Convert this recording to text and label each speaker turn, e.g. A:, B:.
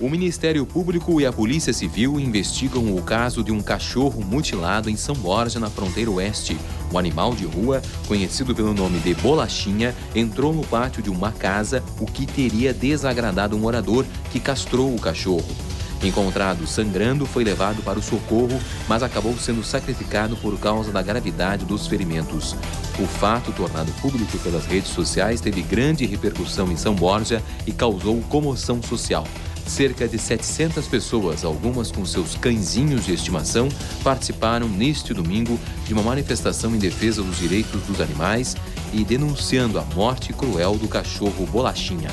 A: O Ministério Público e a Polícia Civil investigam o caso de um cachorro mutilado em São Borja, na fronteira oeste. O animal de rua, conhecido pelo nome de Bolachinha, entrou no pátio de uma casa, o que teria desagradado um morador que castrou o cachorro. Encontrado sangrando, foi levado para o socorro, mas acabou sendo sacrificado por causa da gravidade dos ferimentos. O fato, tornado público pelas redes sociais, teve grande repercussão em São Borja e causou comoção social. Cerca de 700 pessoas, algumas com seus cãezinhos de estimação, participaram neste domingo de uma manifestação em defesa dos direitos dos animais e denunciando a morte cruel do cachorro Bolachinha.